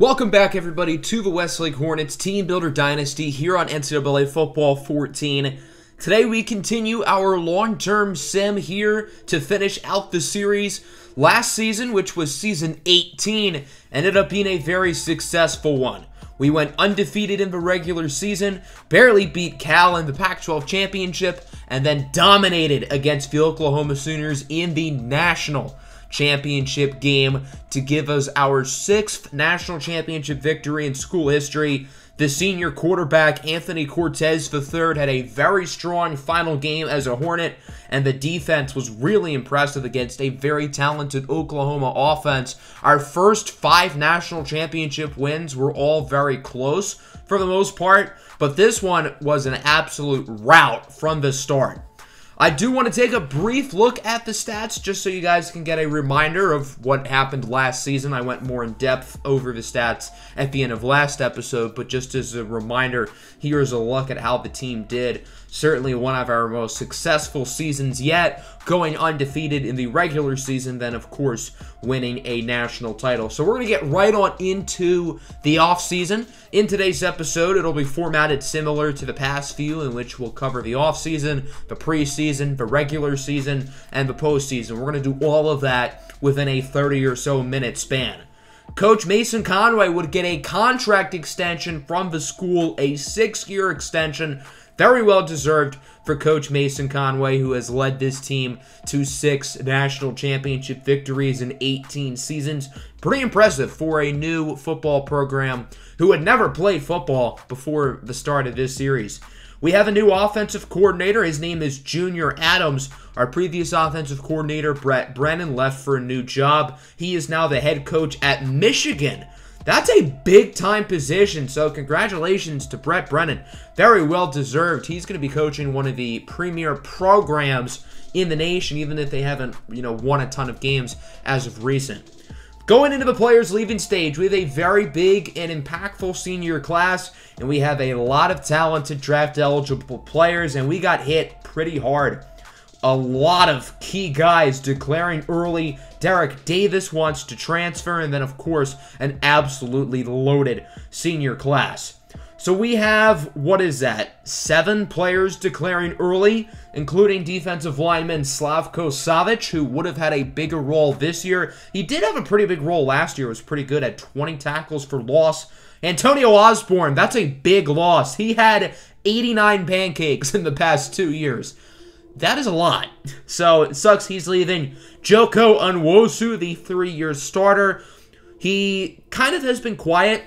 Welcome back, everybody, to the Westlake Hornets Team Builder Dynasty here on NCAA Football 14. Today, we continue our long term sim here to finish out the series. Last season, which was season 18, ended up being a very successful one. We went undefeated in the regular season, barely beat Cal in the Pac 12 championship, and then dominated against the Oklahoma Sooners in the national championship game to give us our sixth national championship victory in school history. The senior quarterback, Anthony Cortez III, had a very strong final game as a Hornet, and the defense was really impressive against a very talented Oklahoma offense. Our first five national championship wins were all very close for the most part, but this one was an absolute rout from the start. I do want to take a brief look at the stats just so you guys can get a reminder of what happened last season. I went more in depth over the stats at the end of last episode, but just as a reminder, here's a look at how the team did. Certainly one of our most successful seasons yet, going undefeated in the regular season, then, of course, winning a national title. So we're going to get right on into the offseason. In today's episode, it'll be formatted similar to the past few, in which we'll cover the offseason, the preseason, the regular season, and the postseason. We're going to do all of that within a 30 or so minute span. Coach Mason Conway would get a contract extension from the school, a six year extension very well deserved for Coach Mason Conway, who has led this team to six national championship victories in 18 seasons. Pretty impressive for a new football program who had never played football before the start of this series. We have a new offensive coordinator. His name is Junior Adams. Our previous offensive coordinator, Brett Brennan, left for a new job. He is now the head coach at Michigan. That's a big time position. So, congratulations to Brett Brennan. Very well deserved. He's going to be coaching one of the premier programs in the nation, even if they haven't, you know, won a ton of games as of recent. Going into the players leaving stage, we have a very big and impactful senior class, and we have a lot of talented draft eligible players, and we got hit pretty hard a lot of key guys declaring early. Derek Davis wants to transfer, and then, of course, an absolutely loaded senior class. So we have, what is that, seven players declaring early, including defensive lineman Slavko Savic, who would have had a bigger role this year. He did have a pretty big role last year, was pretty good at 20 tackles for loss. Antonio Osborne, that's a big loss. He had 89 pancakes in the past two years. That is a lot. So it sucks he's leaving. Joko Unwosu, the three-year starter, he kind of has been quiet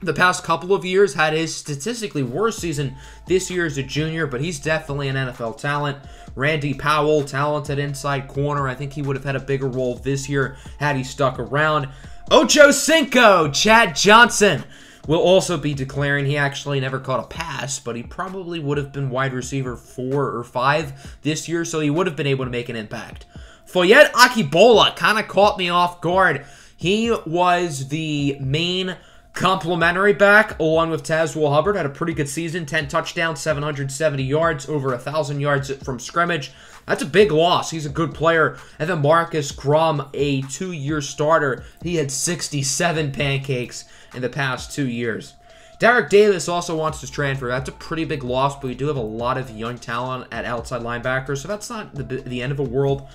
the past couple of years, had his statistically worst season this year as a junior, but he's definitely an NFL talent. Randy Powell, talented inside corner. I think he would have had a bigger role this year had he stuck around. Ocho Cinco, Chad Johnson will also be declaring he actually never caught a pass, but he probably would have been wide receiver four or five this year, so he would have been able to make an impact. Foyet Akibola kind of caught me off guard. He was the main complimentary back, along with Tazewell Hubbard. Had a pretty good season 10 touchdowns, 770 yards, over 1,000 yards from scrimmage. That's a big loss. He's a good player. And then Marcus Grum, a two year starter, he had 67 pancakes in the past two years. Derek Davis also wants to transfer. That's a pretty big loss, but we do have a lot of young talent at outside linebacker, so that's not the, the end of the world.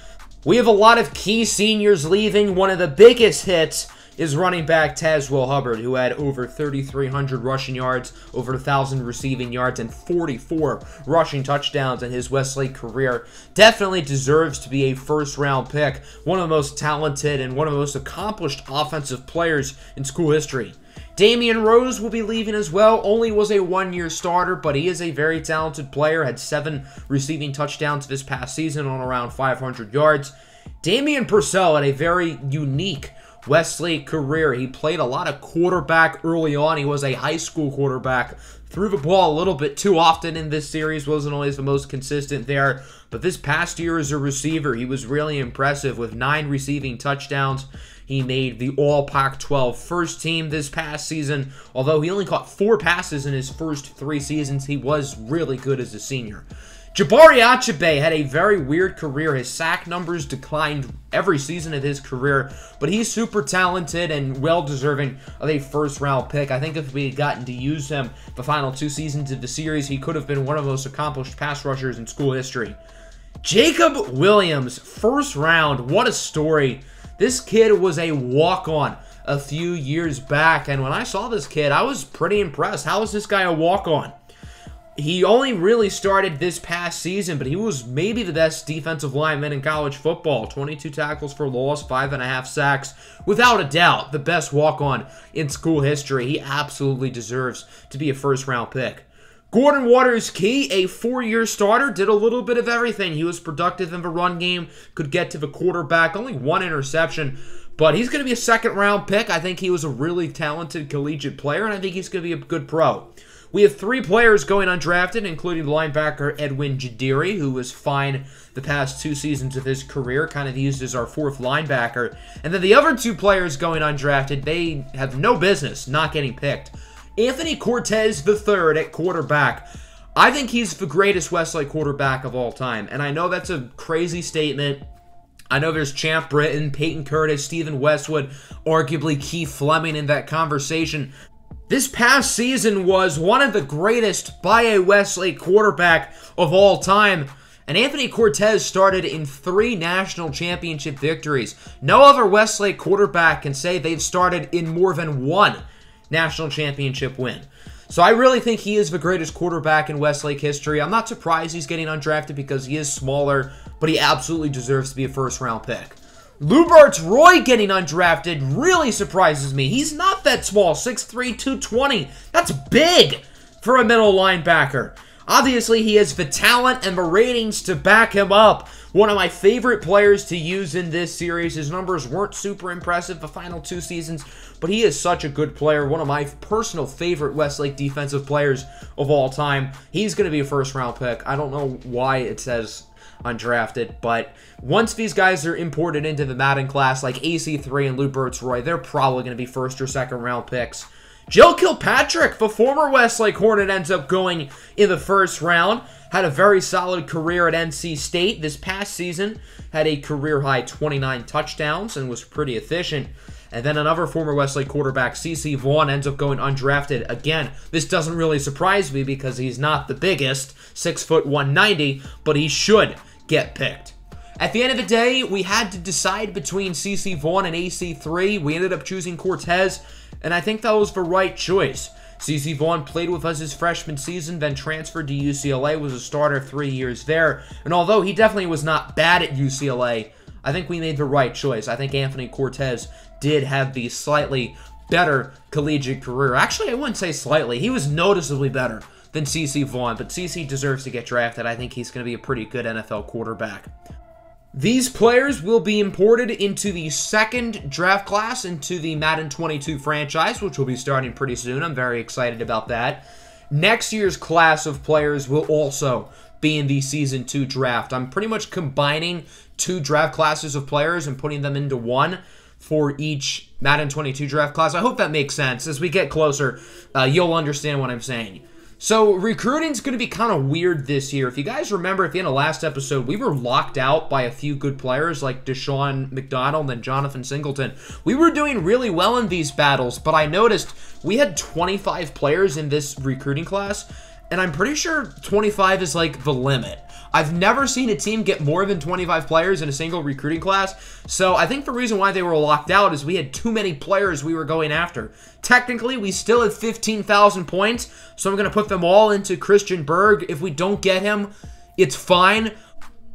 We have a lot of key seniors leaving. One of the biggest hits is running back Tazwell Hubbard, who had over 3,300 rushing yards, over 1,000 receiving yards, and 44 rushing touchdowns in his Westlake career. Definitely deserves to be a first round pick. One of the most talented and one of the most accomplished offensive players in school history. Damian Rose will be leaving as well. Only was a one-year starter, but he is a very talented player. Had seven receiving touchdowns this past season on around 500 yards. Damian Purcell had a very unique Westlake career. He played a lot of quarterback early on. He was a high school quarterback. Threw the ball a little bit too often in this series. Wasn't always the most consistent there. But this past year as a receiver, he was really impressive with nine receiving touchdowns. He made the All Pac 12 first team this past season. Although he only caught four passes in his first three seasons, he was really good as a senior. Jabari Achebe had a very weird career. His sack numbers declined every season of his career, but he's super talented and well deserving of a first round pick. I think if we had gotten to use him the final two seasons of the series, he could have been one of the most accomplished pass rushers in school history. Jacob Williams, first round. What a story. This kid was a walk on a few years back, and when I saw this kid, I was pretty impressed. How is this guy a walk on? He only really started this past season, but he was maybe the best defensive lineman in college football. 22 tackles for loss, five and a half sacks. Without a doubt, the best walk-on in school history. He absolutely deserves to be a first-round pick. Gordon Waters Key, a four-year starter, did a little bit of everything. He was productive in the run game, could get to the quarterback, only one interception. But he's going to be a second round pick. I think he was a really talented collegiate player, and I think he's going to be a good pro. We have three players going undrafted, including linebacker Edwin Jadiri, who was fine the past two seasons of his career, kind of used as our fourth linebacker. And then the other two players going undrafted, they have no business not getting picked. Anthony Cortez III at quarterback. I think he's the greatest Westlake quarterback of all time. And I know that's a crazy statement. I know there's Champ Britton, Peyton Curtis, Stephen Westwood, arguably Keith Fleming in that conversation. This past season was one of the greatest by a Westlake quarterback of all time. And Anthony Cortez started in three national championship victories. No other Westlake quarterback can say they've started in more than one national championship win. So I really think he is the greatest quarterback in Westlake history. I'm not surprised he's getting undrafted because he is smaller, but he absolutely deserves to be a first round pick. Lubertz Roy getting undrafted really surprises me. He's not that small, 6'3", 220. That's big for a middle linebacker. Obviously, he has the talent and the ratings to back him up. One of my favorite players to use in this series. His numbers weren't super impressive the final two seasons, but he is such a good player. One of my personal favorite Westlake defensive players of all time. He's going to be a first round pick. I don't know why it says undrafted. But once these guys are imported into the Madden class, like AC3 and Lou Burt's Roy, they're probably going to be first or second round picks. Jill Kilpatrick, the former Westlake Hornet, ends up going in the first round. Had a very solid career at NC State this past season. Had a career high 29 touchdowns and was pretty efficient. And then another former Westlake quarterback, CC Vaughn, ends up going undrafted. Again, this doesn't really surprise me because he's not the biggest, 6 foot 190, but he should get picked. At the end of the day, we had to decide between CC Vaughn and AC3. We ended up choosing Cortez, and I think that was the right choice. CC Vaughn played with us his freshman season, then transferred to UCLA, was a starter three years there. And although he definitely was not bad at UCLA, I think we made the right choice. I think Anthony Cortez did have the slightly better collegiate career. Actually, I wouldn't say slightly. He was noticeably better than CC Vaughn, but CC deserves to get drafted. I think he's going to be a pretty good NFL quarterback. These players will be imported into the second draft class into the Madden 22 franchise, which will be starting pretty soon. I'm very excited about that. Next year's class of players will also be in the Season 2 draft. I'm pretty much combining two draft classes of players and putting them into one for each Madden 22 draft class. I hope that makes sense. As we get closer, uh, you'll understand what I'm saying. So recruiting's going to be kind of weird this year. If you guys remember, at the end of last episode, we were locked out by a few good players like Deshaun McDonald and Jonathan Singleton. We were doing really well in these battles, but I noticed we had 25 players in this recruiting class, and I'm pretty sure 25 is like the limit. I've never seen a team get more than 25 players in a single recruiting class. So I think the reason why they were locked out is we had too many players we were going after. Technically, we still have 15,000 points, so I'm going to put them all into Christian Berg. If we don't get him, it's fine.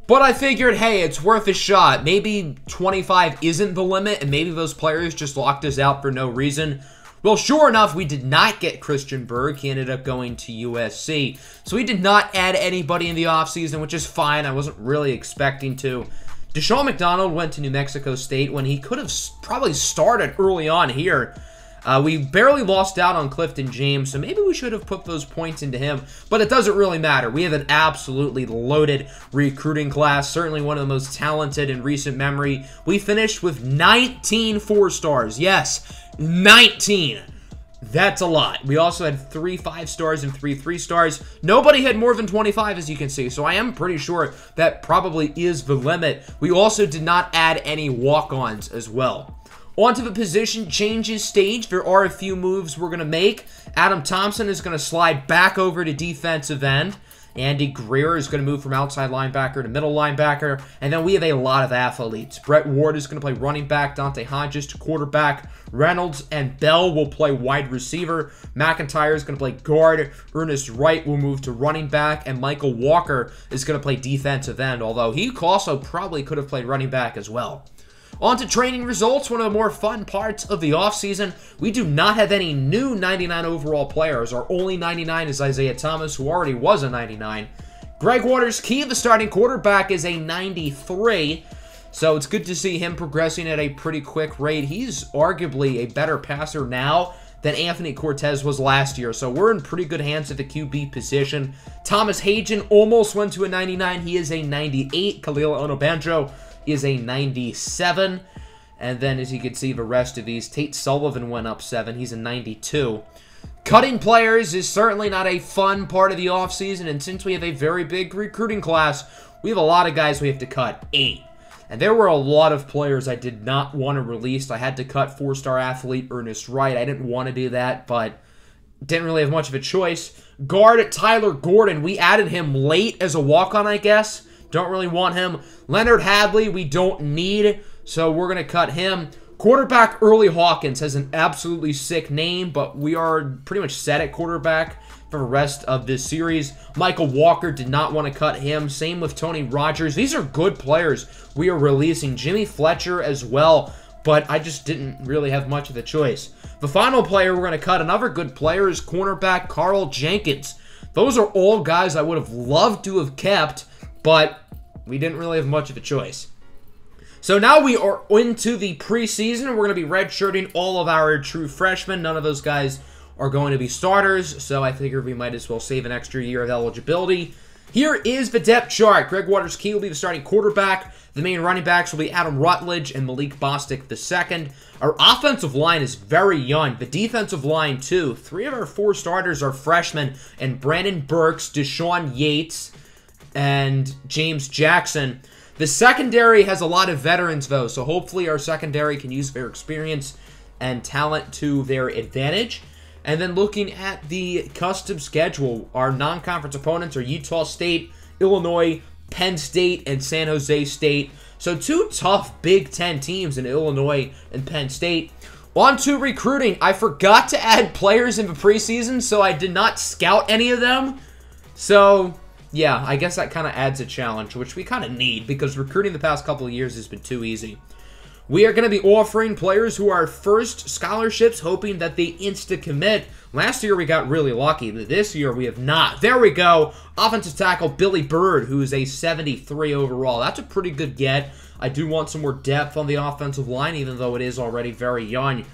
But I figured, hey, it's worth a shot. Maybe 25 isn't the limit, and maybe those players just locked us out for no reason. Well, sure enough, we did not get Christian Berg. He ended up going to USC. So we did not add anybody in the offseason, which is fine. I wasn't really expecting to. Deshaun McDonald went to New Mexico State when he could have probably started early on here. Uh, we barely lost out on Clifton James, so maybe we should have put those points into him, but it doesn't really matter. We have an absolutely loaded recruiting class, certainly one of the most talented in recent memory. We finished with 19 four stars. Yes, 19. That's a lot. We also had three five stars and three three stars. Nobody had more than 25, as you can see, so I am pretty sure that probably is the limit. We also did not add any walk-ons as well. Onto the position changes stage, there are a few moves we're going to make. Adam Thompson is going to slide back over to defensive end. Andy Greer is going to move from outside linebacker to middle linebacker. And then we have a lot of athletes. Brett Ward is going to play running back. Dante Hodges to quarterback. Reynolds and Bell will play wide receiver. McIntyre is going to play guard. Ernest Wright will move to running back. And Michael Walker is going to play defensive end, although he also probably could have played running back as well. On to training results, one of the more fun parts of the offseason. We do not have any new 99 overall players. Our only 99 is Isaiah Thomas, who already was a 99. Greg Waters, key of the starting quarterback, is a 93. So it's good to see him progressing at a pretty quick rate. He's arguably a better passer now than Anthony Cortez was last year. So we're in pretty good hands at the QB position. Thomas Hagen almost went to a 99. He is a 98. Khalil Onabanjo is a 97. And then, as you can see, the rest of these, Tate Sullivan went up 7. He's a 92. Cutting players is certainly not a fun part of the offseason, and since we have a very big recruiting class, we have a lot of guys we have to cut. 8. And there were a lot of players I did not want to release. I had to cut four-star athlete Ernest Wright. I didn't want to do that, but didn't really have much of a choice. Guard Tyler Gordon, we added him late as a walk-on, I guess. Don't really want him. Leonard Hadley, we don't need, so we're going to cut him. Quarterback Early Hawkins has an absolutely sick name, but we are pretty much set at quarterback for the rest of this series. Michael Walker did not want to cut him. Same with Tony Rogers. These are good players we are releasing. Jimmy Fletcher as well, but I just didn't really have much of a choice. The final player we're going to cut, another good player, is cornerback Carl Jenkins. Those are all guys I would have loved to have kept, but we didn't really have much of a choice. So now we are into the preseason. We're going to be redshirting all of our true freshmen. None of those guys are going to be starters, so I figure we might as well save an extra year of eligibility. Here is the depth chart. Greg Waters Key will be the starting quarterback. The main running backs will be Adam Rutledge and Malik Bostic II. Our offensive line is very young. The defensive line, too. Three of our four starters are freshmen, and Brandon Burks, Deshaun Yates, and James Jackson. The secondary has a lot of veterans, though, so hopefully our secondary can use their experience and talent to their advantage. And then looking at the custom schedule, our non-conference opponents are Utah State, Illinois, Penn State, and San Jose State. So two tough Big Ten teams in Illinois and Penn State. On to recruiting. I forgot to add players in the preseason, so I did not scout any of them. So yeah, I guess that kind of adds a challenge, which we kind of need because recruiting the past couple of years has been too easy. We are going to be offering players who are first scholarships, hoping that they insta-commit. Last year, we got really lucky. This year, we have not. There we go. Offensive tackle Billy Bird, who is a 73 overall. That's a pretty good get. I do want some more depth on the offensive line, even though it is already very young.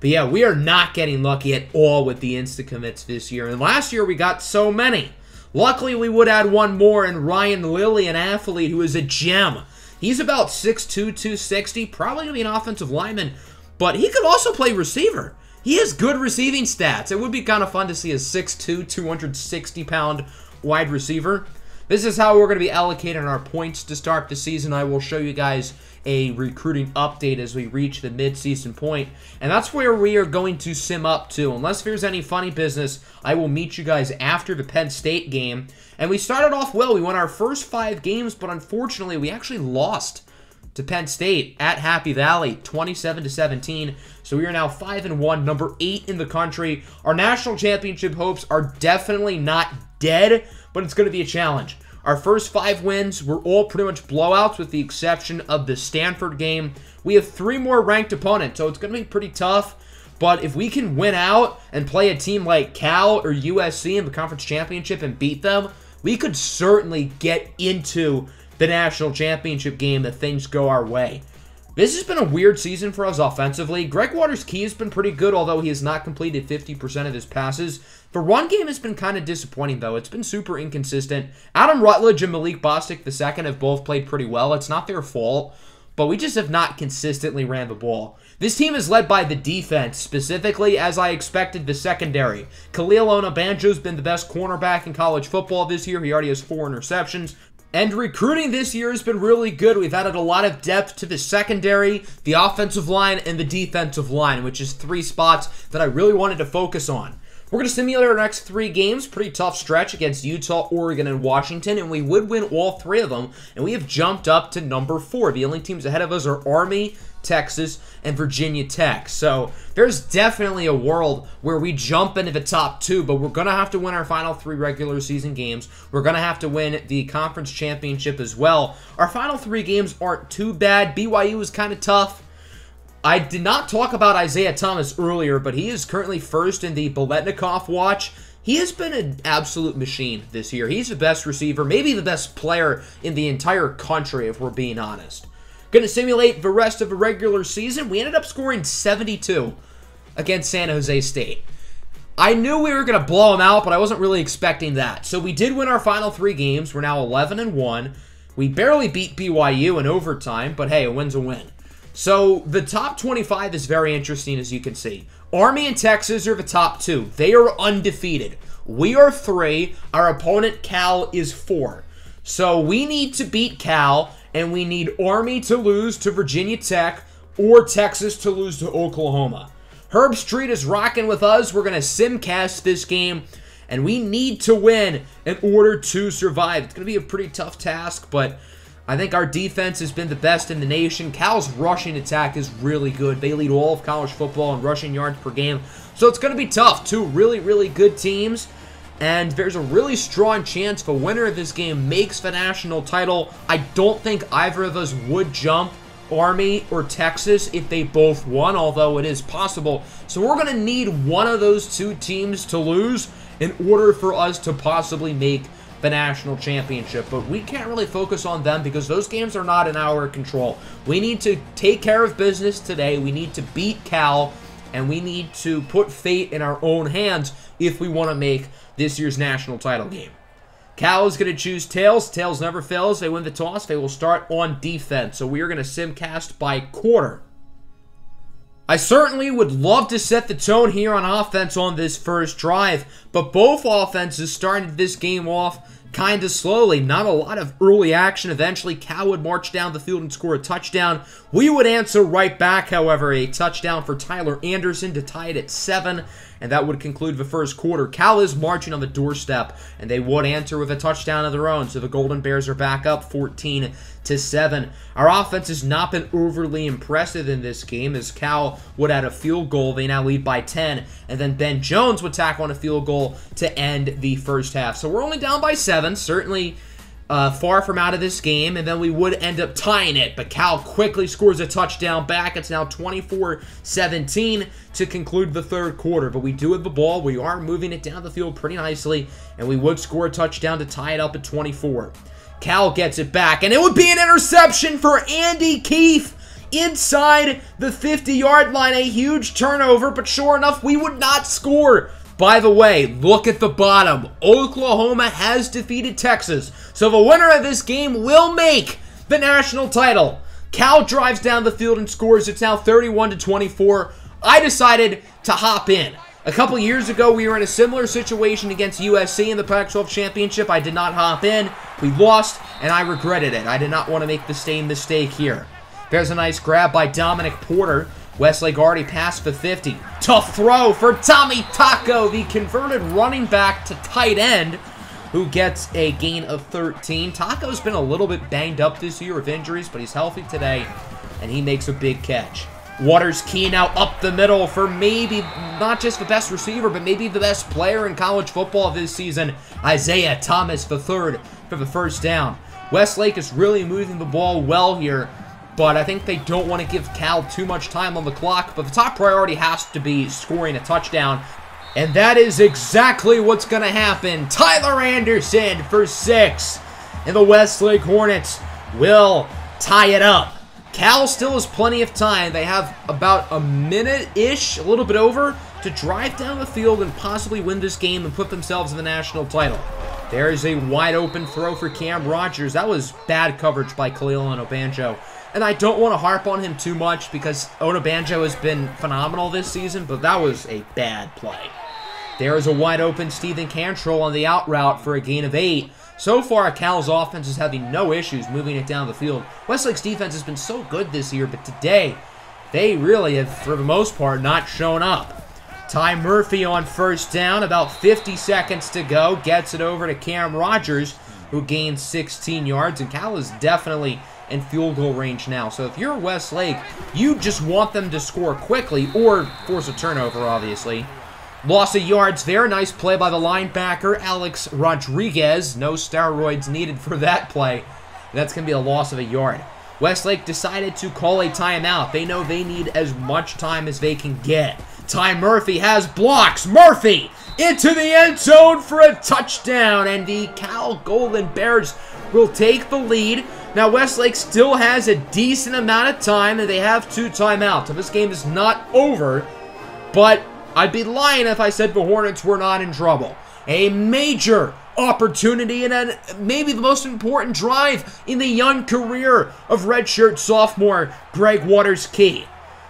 But yeah, we are not getting lucky at all with the insta-commits this year. And last year, we got so many. Luckily, we would add one more in Ryan Lilly, an athlete who is a gem. He's about 6'2", 260, probably going to be an offensive lineman, but he could also play receiver. He has good receiving stats. It would be kind of fun to see a 6'2", 260-pound wide receiver. This is how we're going to be allocating our points to start the season. I will show you guys a recruiting update as we reach the mid-season point. And that's where we are going to sim up to. Unless there's any funny business, I will meet you guys after the Penn State game. And we started off well. We won our first five games, but unfortunately, we actually lost to Penn State at Happy Valley, 27 to 17. So we are now 5 and 1, number 8 in the country. Our national championship hopes are definitely not dead, but it's going to be a challenge. Our first five wins were all pretty much blowouts with the exception of the Stanford game. We have three more ranked opponents, so it's going to be pretty tough. But if we can win out and play a team like Cal or USC in the conference championship and beat them, we could certainly get into the national championship game if things go our way. This has been a weird season for us offensively. Greg Waters' key has been pretty good, although he has not completed 50% of his passes. The run game has been kind of disappointing, though. It's been super inconsistent. Adam Rutledge and Malik Bostic II have both played pretty well. It's not their fault. but we just have not consistently ran the ball. This team is led by the defense, specifically as I expected the secondary. Khalil Onabanjo's been the best cornerback in college football this year. He already has four interceptions. And recruiting this year has been really good. We've added a lot of depth to the secondary, the offensive line, and the defensive line, which is three spots that I really wanted to focus on. We're going to simulate our next three games. Pretty tough stretch against Utah, Oregon, and Washington, and we would win all three of them. And we have jumped up to number four. The only teams ahead of us are Army, Texas, and Virginia Tech. So there's definitely a world where we jump into the top two, but we're going to have to win our final three regular season games. We're going to have to win the conference championship as well. Our final three games aren't too bad. BYU is kind of tough. I did not talk about Isaiah Thomas earlier, but he is currently first in the Biletnikoff watch. He has been an absolute machine this year. He's the best receiver, maybe the best player in the entire country, if we're being honest. Going to simulate the rest of a regular season. We ended up scoring 72 against San Jose State. I knew we were going to blow them out, but I wasn't really expecting that. So we did win our final three games. We're now 11 and 1. We barely beat BYU in overtime, but hey, a win's a win. So the top 25 is very interesting, as you can see. Army and Texas are the top two. They are undefeated. We are three. Our opponent, Cal, is four. So we need to beat Cal, and we need Army to lose to Virginia Tech or Texas to lose to Oklahoma. Herbstreit is rocking with us. We're going to simcast this game, and we need to win in order to survive. It's going to be a pretty tough task, but I think our defense has been the best in the nation. Cal's rushing attack is really good. They lead all of college football in rushing yards per game. So it's going to be tough. Two really, really good teams. And there's a really strong chance the winner of this game makes the national title. I don't think either of us would jump Army or Texas if they both won, although it is possible. So we're going to need one of those two teams to lose in order for us to possibly make the national championship. But we can't really focus on them because those games are not in our control. We need to take care of business today. We need to beat Cal, and we need to put fate in our own hands if we want to make this year's national title game. Cal is going to choose Tails. Tails never fails. They win the toss. They will start on defense. So we are going to simcast by quarter. I certainly would love to set the tone here on offense on this first drive, but both offenses started this game off kind of slowly. Not a lot of early action. Eventually, Cal would march down the field and score a touchdown. We would answer right back, however, a touchdown for Tyler Anderson to tie it at seven and that would conclude the first quarter. Cal is marching on the doorstep, and they would answer with a touchdown of their own. So the Golden Bears are back up 14 to 7. Our offense has not been overly impressive in this game as Cal would add a field goal. They now lead by 10, and then Ben Jones would tack on a field goal to end the first half. So we're only down by 7. Certainly uh, far from out of this game, and then we would end up tying it. But Cal quickly scores a touchdown back. It's now 24-17 to conclude the third quarter. But we do have the ball. We are moving it down the field pretty nicely, and we would score a touchdown to tie it up at 24. Cal gets it back, and it would be an interception for Andy Keefe inside the 50-yard line. A huge turnover, but sure enough, we would not score. By the way, look at the bottom. Oklahoma has defeated Texas. So the winner of this game will make the national title. Cal drives down the field and scores. It's now 31 to 24. I decided to hop in. A couple years ago, we were in a similar situation against USC in the Pac-12 championship. I did not hop in. We lost, and I regretted it. I did not want to make the same mistake here. There's a nice grab by Dominic Porter. Westlake already passed the 50. Tough throw for Tommy Taco, the converted running back to tight end, who gets a gain of 13. Taco's been a little bit banged up this year with injuries, but he's healthy today, and he makes a big catch. Waters Key now up the middle for maybe not just the best receiver, but maybe the best player in college football this season, Isaiah Thomas III for the first down. Westlake is really moving the ball well here, but I think they don't want to give Cal too much time on the clock. But the top priority has to be scoring a touchdown. And that is exactly what's going to happen. Tyler Anderson for six. And the Westlake Hornets will tie it up. Cal still has plenty of time. They have about a minute-ish, a little bit over, to drive down the field and possibly win this game and put themselves in the national title. There is a wide open throw for Cam Rogers. That was bad coverage by Khalil Onabanjo. And I don't want to harp on him too much because Onabanjo has been phenomenal this season, but that was a bad play. There is a wide open Stephen Cantrell on the out route for a gain of eight. So far, Cal's offense is having no issues moving it down the field. Westlake's defense has been so good this year, but today, they really have, for the most part, not shown up. Ty Murphy on first down, about 50 seconds to go, gets it over to Cam Rogers, who gains 16 yards, and Cal is definitely in field goal range now. So if you're Westlake, you just want them to score quickly or force a turnover, obviously. Loss of yards there. Nice play by the linebacker, Alex Rodriguez. No steroids needed for that play. That's going to be a loss of a yard. Westlake decided to call a timeout. They know they need as much time as they can get. Ty Murphy has blocks. Murphy into the end zone for a touchdown. And the Cal Golden Bears will take the lead. Now, Westlake still has a decent amount of time, and they have two timeouts. So this game is not over, but I'd be lying if I said the Hornets were not in trouble. A major opportunity and a, maybe the most important drive in the young career of redshirt sophomore Greg Waters Key.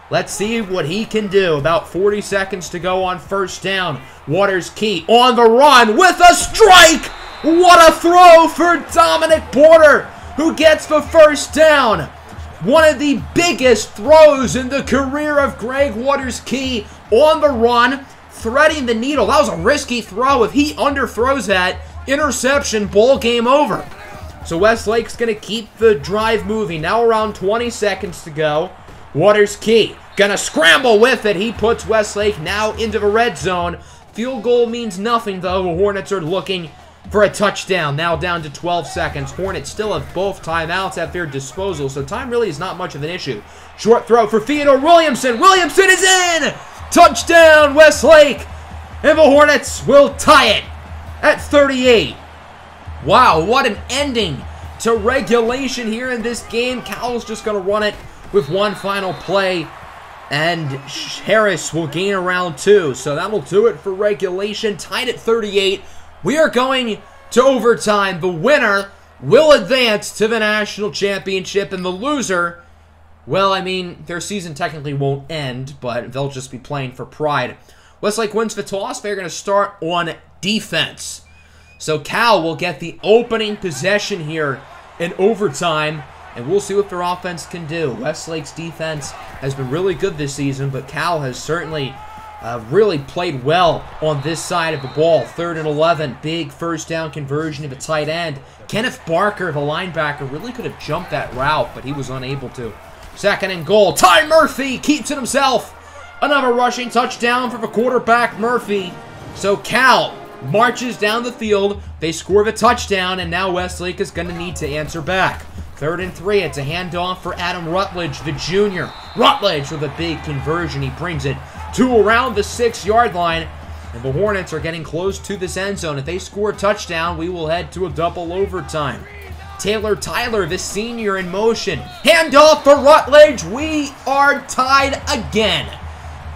Let's see what he can do. About 40 seconds to go on first down. Waters Key on the run with a strike! What a throw for Dominic Porter, who gets the first down. One of the biggest throws in the career of Greg Waters Key on the run, threading the needle. That was a risky throw. If he underthrows that, interception, ball game over. So Westlake's going to keep the drive moving. Now around 20 seconds to go. Waters Key gonna scramble with it. He puts Westlake now into the red zone. Field goal means nothing though. The Hornets are looking for a touchdown. Now down to 12 seconds. Hornets still have both timeouts at their disposal, so time really is not much of an issue. Short throw for Theodore Williamson. Williamson is in! Touchdown, Westlake! And the Hornets will tie it at 38. Wow, what an ending to regulation here in this game. Cal's just going to run it with one final play. And Harris will gain around two. So that will do it for regulation. Tied at 38. We are going to overtime. The winner will advance to the national championship. And the loser, well, I mean, their season technically won't end. But they'll just be playing for pride. Westlake wins the toss. They're going to start on defense. So Cal will get the opening possession here in overtime. And we'll see what their offense can do. Westlake's defense has been really good this season, but Cal has certainly uh, really played well on this side of the ball. Third and 11, big first down conversion of a tight end. Kenneth Barker, the linebacker, really could have jumped that route, but he was unable to. Second and goal. Ty Murphy keeps it himself. Another rushing touchdown for the quarterback, Murphy. So Cal marches down the field. They score the touchdown, and now Westlake is going to need to answer back. Third and three. It's a handoff for Adam Rutledge, the junior. Rutledge with a big conversion. He brings it to around the six-yard line. And the Hornets are getting close to this end zone. If they score a touchdown, we will head to a double overtime. Taylor Tyler, the senior in motion. Handoff for Rutledge. We are tied again.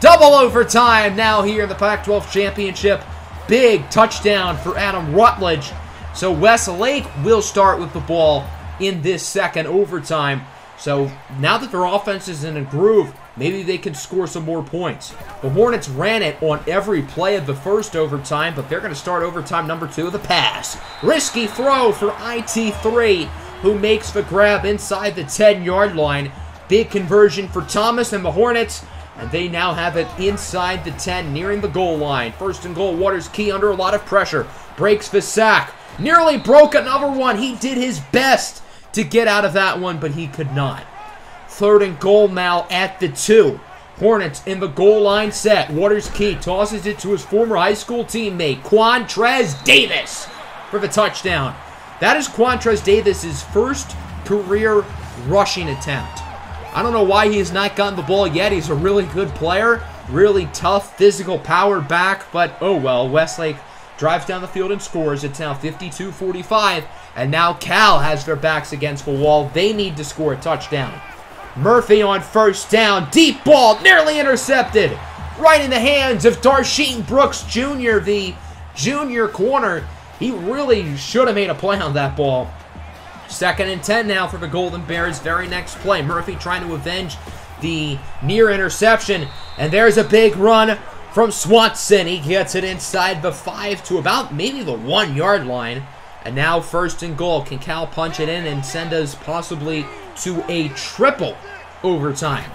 Double overtime now here in the Pac-12 Championship. Big touchdown for Adam Rutledge. So Westlake will start with the ball in this second overtime. So now that their offense is in a groove, maybe they can score some more points. The Hornets ran it on every play of the first overtime, but they're going to start overtime number two with a pass. Risky throw for IT3, who makes the grab inside the 10-yard line. Big conversion for Thomas and the Hornets, and they now have it inside the 10, nearing the goal line. First and goal, Waters Key under a lot of pressure. Breaks the sack. Nearly broke another one. He did his best to get out of that one, but he could not. Third and goal now at the two. Hornets in the goal line set. Waters Key tosses it to his former high school teammate, Quantrez Davis, for the touchdown. That is Quantrez Davis's first career rushing attempt. I don't know why he has not gotten the ball yet. He's a really good player, really tough, physical power back, but oh well, Westlake drives down the field and scores. It's now 52-45, and now Cal has their backs against the wall. They need to score a touchdown. Murphy on first down. Deep ball, nearly intercepted. Right in the hands of Darsheen Brooks Jr., the junior corner. He really should have made a play on that ball. Second and 10 now for the Golden Bears. Very next play. Murphy trying to avenge the near interception. And there's a big run from Swanson. He gets it inside the five to about maybe the one yard line. And now first and goal. Can Cal punch it in and send us possibly to a triple overtime?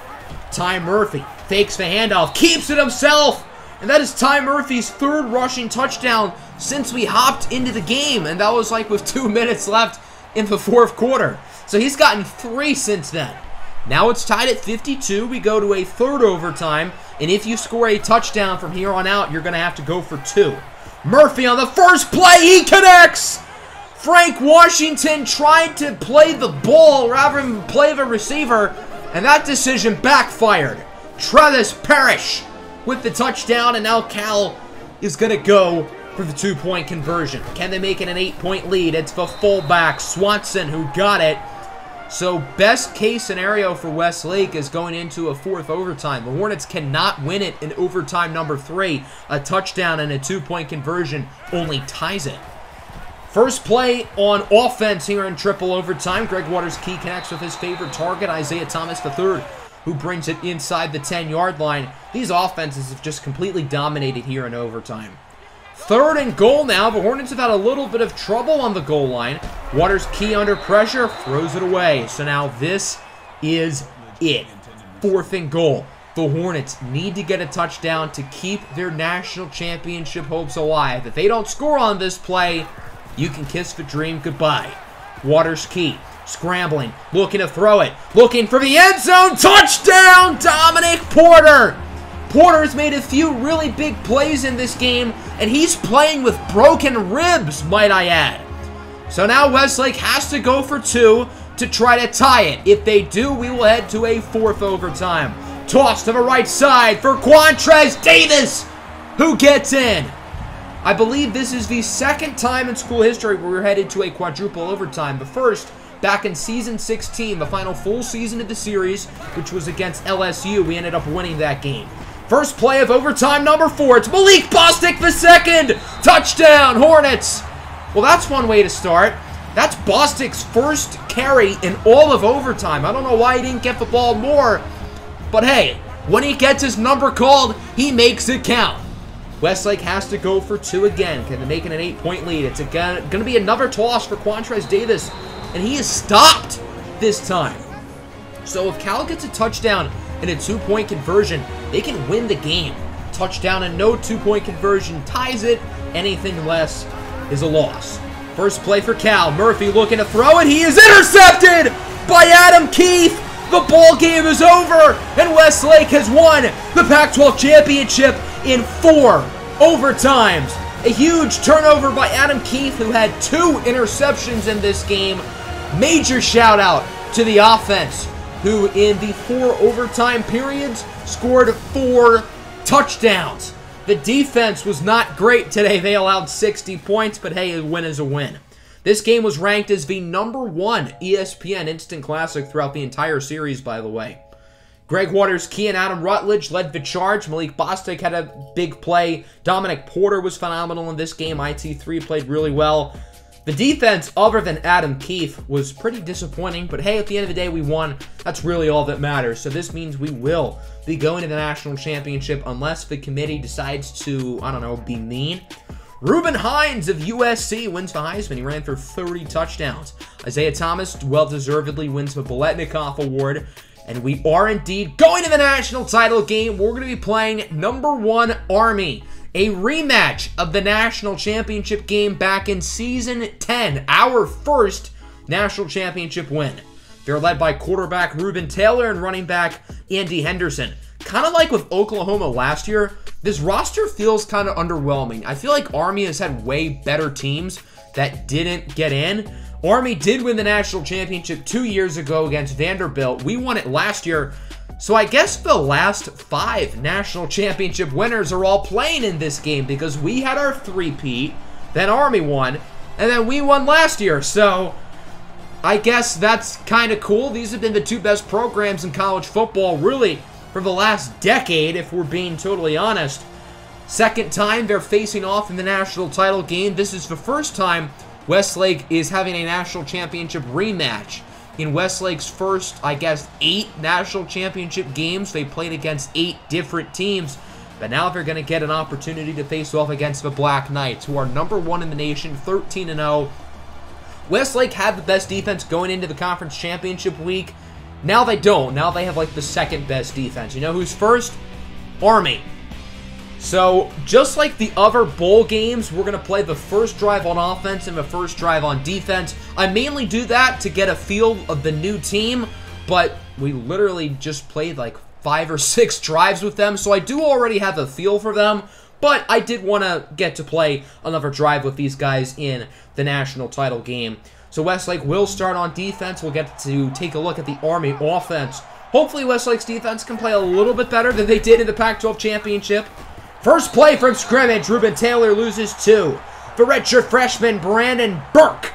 Ty Murphy fakes the handoff, keeps it himself. And that is Ty Murphy's third rushing touchdown since we hopped into the game. And that was like with two minutes left in the fourth quarter. So he's gotten three since then. Now it's tied at 52. We go to a third overtime. And if you score a touchdown from here on out, you're going to have to go for two. Murphy on the first play. He connects. Frank Washington tried to play the ball rather than play the receiver. And that decision backfired. Travis Parrish with the touchdown. And now Cal is going to go for the two-point conversion. Can they make it an eight-point lead? It's the fullback, Swanson, who got it. So best case scenario for Westlake is going into a fourth overtime. The Hornets cannot win it in overtime number three. A touchdown and a two-point conversion only ties it. First play on offense here in triple overtime. Greg Waters Key connects with his favorite target, Isaiah Thomas III, who brings it inside the 10-yard line. These offenses have just completely dominated here in overtime. Third and goal now. The Hornets have had a little bit of trouble on the goal line. Waters key under pressure, throws it away. So now this is it. Fourth and goal. The Hornets need to get a touchdown to keep their national championship hopes alive. If they don't score on this play, you can kiss the dream goodbye. Waters key. Scrambling, looking to throw it, looking for the end zone, touchdown, Dominic Porter! Porter's made a few really big plays in this game, and he's playing with broken ribs, might I add. So now Westlake has to go for two to try to tie it. If they do, we will head to a fourth overtime. Toss to the right side for Quantrez Davis, who gets in. I believe this is the second time in school history where we're headed to a quadruple overtime. But first, back in season 16, the final full season of the series, which was against LSU, we ended up winning that game. First play of overtime number four. It's Malik Bostic the second. Touchdown, Hornets. Well, that's one way to start. That's Bostic's first carry in all of overtime. I don't know why he didn't get the ball more. But hey, when he gets his number called, he makes it count. Westlake has to go for two again. Can they make it an eight-point lead? It's going to be another toss for Quantrez Davis, and he is stopped this time. So if Cal gets a touchdown and a two-point conversion, they can win the game. Touchdown and no two-point conversion ties it. Anything less is a loss. First play for Cal. Murphy looking to throw it. He is intercepted by Adam Keith. The ball game is over, and Westlake has won the Pac-12 championship in four overtimes. A huge turnover by Adam Keith, who had two interceptions in this game. Major shout out to the offense who in the four overtime periods scored four touchdowns. The defense was not great today. They allowed 60 points, but hey, a win is a win. This game was ranked as the number one ESPN Instant Classic throughout the entire series, by the way. Greg Waters, Key, and Adam Rutledge led the charge. Malik Bostic had a big play. Dominic Porter was phenomenal in this game. IT3 played really well. The defense, other than Adam Keefe, was pretty disappointing, but hey, at the end of the day, we won. That's really all that matters. So this means we will be going to the national championship unless the committee decides to, I don't know, be mean. Rueben Hines of USC wins the Heisman. He ran for 30 touchdowns. Isaiah Thomas well-deservedly wins the Biletnikoff Award. And we are indeed going to the national title game. We're going to be playing number one Army a rematch of the national championship game back in season 10, our first national championship win. They're led by quarterback Ruben Taylor and running back Andy Henderson. Kind of like with Oklahoma last year, this roster feels kind of underwhelming. I feel like Army has had way better teams that didn't get in. Army did win the national championship two years ago against Vanderbilt. We won it last year so I guess the last five national championship winners are all playing in this game because we had our three-peat, then Army won, and then we won last year. So I guess that's kind of cool. These have been the two best programs in college football, really, for the last decade, if we're being totally honest. Second time they're facing off in the national title game. This is the first time Westlake is having a national championship rematch. In Westlake's first, I guess, eight national championship games, they played against eight different teams. But now they're going to get an opportunity to face off against the Black Knights, who are number one in the nation, 13 0. Westlake had the best defense going into the conference championship week. Now they don't. Now they have like the second best defense. You know who's first? Army. So, just like the other bowl games, we're going to play the first drive on offense and the first drive on defense. I mainly do that to get a feel of the new team, but we literally just played like five or six drives with them, so I do already have a feel for them. But I did want to get to play another drive with these guys in the national title game. So Westlake will start on defense. We'll get to take a look at the Army offense. Hopefully Westlake's defense can play a little bit better than they did in the Pac-12 championship. First play from scrimmage, Ruben Taylor loses two. The redshirt freshman, Brandon Burke,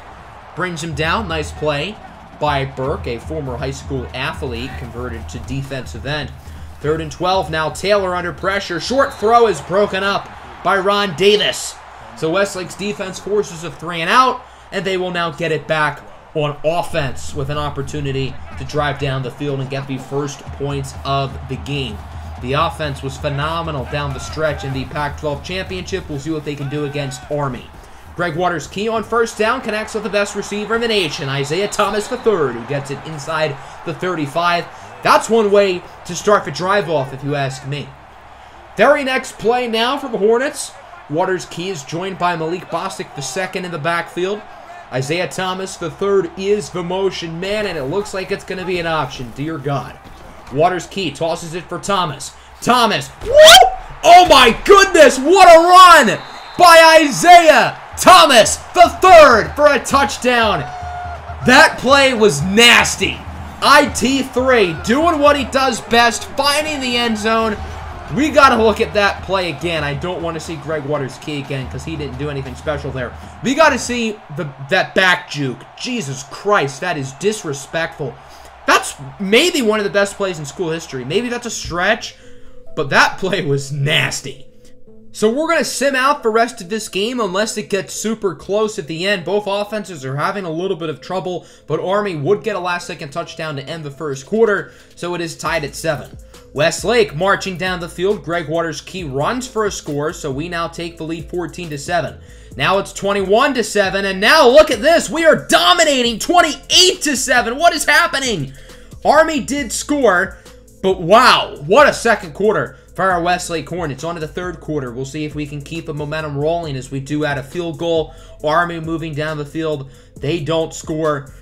brings him down. Nice play by Burke, a former high school athlete converted to defensive end. Third and 12 now. Taylor under pressure. Short throw is broken up by Ron Davis. So Westlake's defense forces a three and out, and they will now get it back on offense with an opportunity to drive down the field and get the first points of the game. The offense was phenomenal down the stretch in the Pac 12 championship. We'll see what they can do against Army. Greg Waters key on first down connects with the best receiver in the nation, Isaiah Thomas III, who gets it inside the 35. That's one way to start the drive off, if you ask me. Very next play now for the Hornets. Waters Key is joined by Malik Bostic the second in the backfield. Isaiah Thomas the third is the motion man, and it looks like it's going to be an option. Dear God. Waters Key tosses it for Thomas. Thomas. Oh my goodness, what a run by Isaiah Thomas, the third for a touchdown. That play was nasty. IT3 doing what he does best, finding the end zone. We got to look at that play again. I don't want to see Greg Waters key again because he didn't do anything special there. We got to see the that back juke. Jesus Christ, that is disrespectful. That's maybe one of the best plays in school history. Maybe that's a stretch, but that play was nasty. So we're going to sim out the rest of this game unless it gets super close at the end. Both offenses are having a little bit of trouble, but Army would get a last-second touchdown to end the first quarter, so it is tied at 7. Westlake marching down the field. Greg Waters key runs for a score, so we now take the lead 14 to 7. Now it's 21 to 7, and now look at this. We are dominating 28 to 7. What is happening? Army did score, but wow, what a second quarter for our Westlake Hornets. On to the third quarter. We'll see if we can keep the momentum rolling as we do add a field goal. Army moving down the field. They don't score.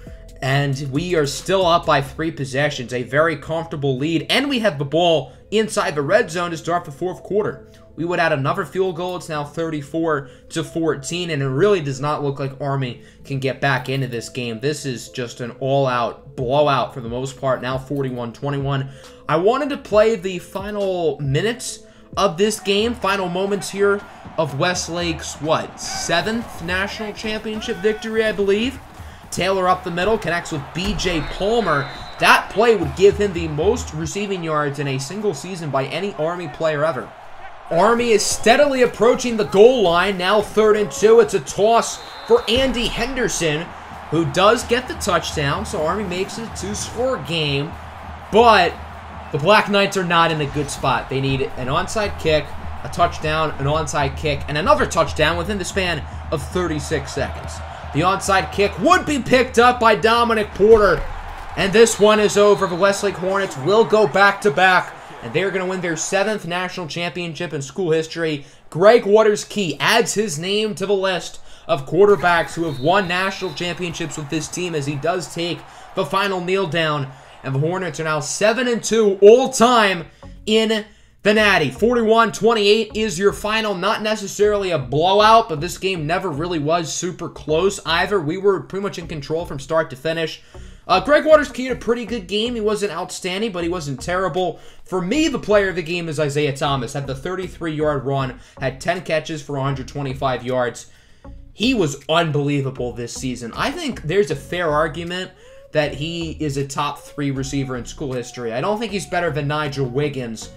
And we are still up by three possessions. A very comfortable lead. And we have the ball inside the red zone to start the fourth quarter. We would add another field goal. It's now 34 to 14, and it really does not look like Army can get back into this game. This is just an all-out blowout for the most part. Now 41-21. I wanted to play the final minutes of this game, final moments here of Westlake's, what, seventh national championship victory, I believe. Taylor up the middle, connects with B.J. Palmer. That play would give him the most receiving yards in a single season by any Army player ever. Army is steadily approaching the goal line. Now third and two. It's a toss for Andy Henderson, who does get the touchdown. So Army makes it a two-score game. But the Black Knights are not in a good spot. They need an onside kick, a touchdown, an onside kick, and another touchdown within the span of 36 seconds. The onside kick would be picked up by Dominic Porter. And this one is over. The Westlake Hornets will go back-to-back. -back and they are going to win their seventh national championship in school history. Greg Waters Key adds his name to the list of quarterbacks who have won national championships with this team as he does take the final kneel down. And the Hornets are now 7 and 2 all time in the Natty. 41 28 is your final. Not necessarily a blowout, but this game never really was super close either. We were pretty much in control from start to finish. Uh, Greg Waters keyed a pretty good game. He wasn't outstanding, but he wasn't terrible. For me, the player of the game is Isaiah Thomas. Had the 33-yard run, had 10 catches for 125 yards. He was unbelievable this season. I think there's a fair argument that he is a top three receiver in school history. I don't think he's better than Nigel Wiggins,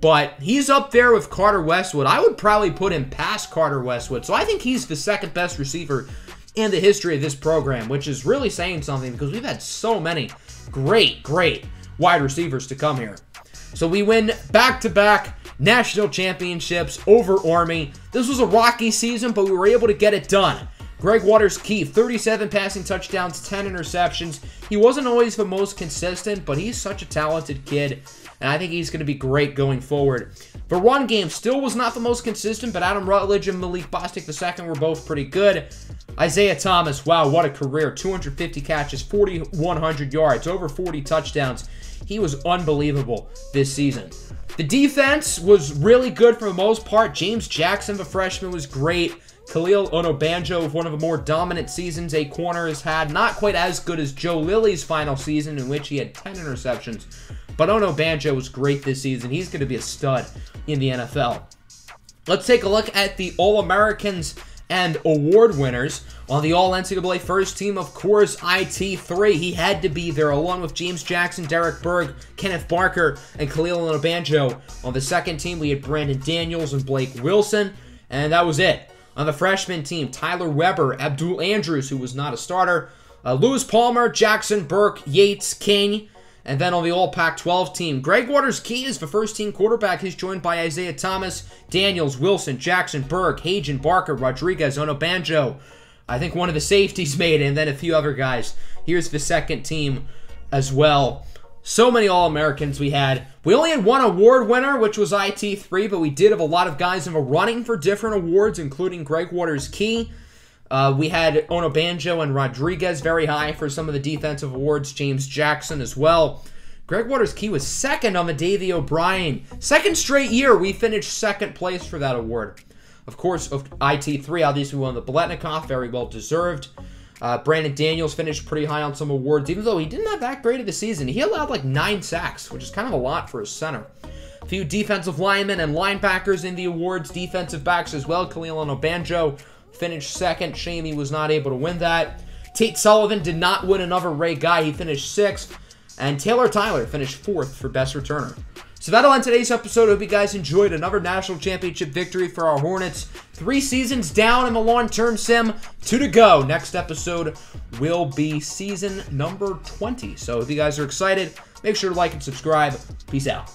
but he's up there with Carter Westwood. I would probably put him past Carter Westwood, so I think he's the second best receiver in the history of this program, which is really saying something because we've had so many great, great wide receivers to come here. So we win back-to-back national championships over Army. This was a rocky season, but we were able to get it done. Greg Waters Key, 37 passing touchdowns, 10 interceptions. He wasn't always the most consistent, but he's such a talented kid, and I think he's going to be great going forward. The run game still was not the most consistent, but Adam Rutledge and Malik Bostic II were both pretty good. Isaiah Thomas, wow, what a career. 250 catches, 4,100 yards, over 40 touchdowns. He was unbelievable this season. The defense was really good for the most part. James Jackson, the freshman, was great. Khalil Onabanjo, one of the more dominant seasons a corner has had. Not quite as good as Joe Lilly's final season, in which he had 10 interceptions. But Onabanjo was great this season. He's going to be a stud in the NFL. Let's take a look at the All Americans and award winners. On the All NCAA first team, of course, IT3. He had to be there along with James Jackson, Derek Berg, Kenneth Barker, and Khalil Onabanjo. On the second team, we had Brandon Daniels and Blake Wilson, and that was it. On the freshman team, Tyler Weber, Abdul Andrews, who was not a starter, uh, Lewis Palmer, Jackson Burke, Yates, King, and then on the All Pac 12 team, Greg Waters Key is the first team quarterback. He's joined by Isaiah Thomas, Daniels, Wilson, Jackson Burke, Hagen, Barker, Rodriguez, Onabanjo. I think one of the safeties made and then a few other guys. Here's the second team as well. So many All Americans we had. We only had one award winner, which was IT3, but we did have a lot of guys in the running for different awards, including Greg Waters Key. Uh, we had Onabanjo and Rodriguez very high for some of the defensive awards. James Jackson as well. Greg Waters Key was second on the Davy O'Brien. Second straight year, we finished second place for that award. Of course, of IT3, obviously won the Biletnikoff, very well deserved. Uh, Brandon Daniels finished pretty high on some awards, even though he didn't have that great of a season. He allowed like nine sacks, which is kind of a lot for a center. A few defensive linemen and linebackers in the awards, defensive backs as well. Khalil Onabanjo finished second. Shame he was not able to win that. Tate Sullivan did not win another Ray Guy. He finished sixth. And Taylor Tyler finished fourth for best returner. So that'll end today's episode. Hope you guys enjoyed another national championship victory for our Hornets. Three seasons down in the long-term sim, two to go. Next episode will be season number 20. So if you guys are excited, make sure to like and subscribe. Peace out.